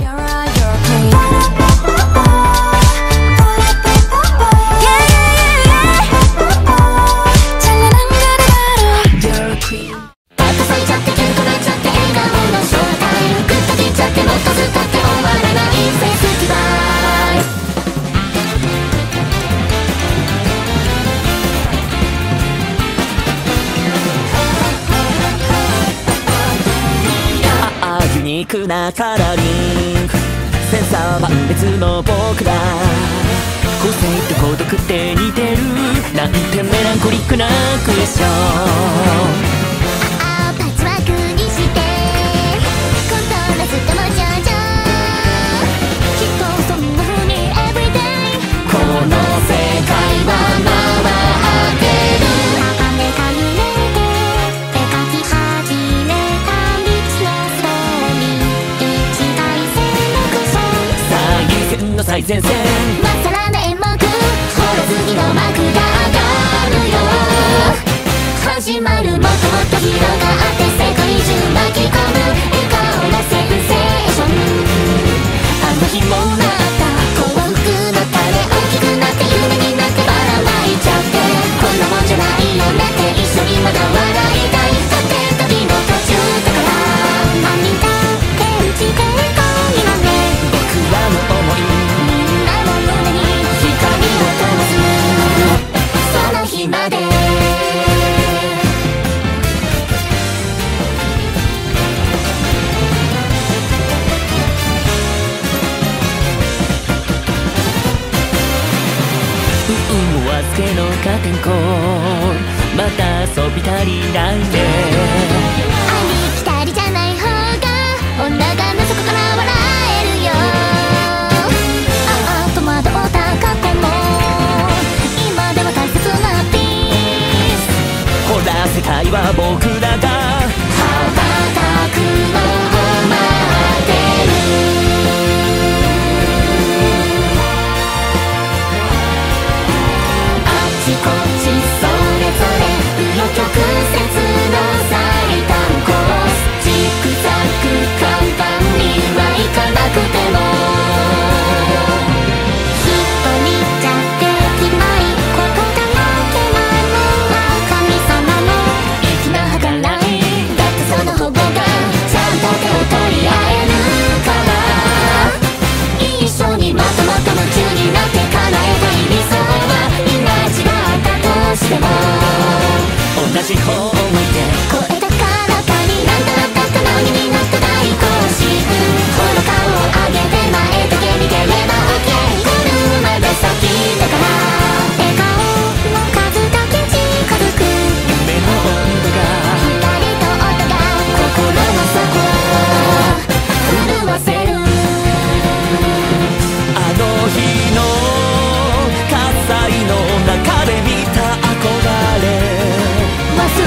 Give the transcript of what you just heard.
you're 肉なカラリングセンサーは別の僕ら。個性と孤独って似てる。なんてメランコリックなクエスチョン。前線。まっさらな演目ほら次の幕が上がるよ。始まるもっともっと広がってのカーテンコールまた遊び足りないねありきたりじゃない方が女がの底から笑えるよ。ああ戸惑った過去も。今では大切なピース。ほら世界は僕らが as he called oh, again.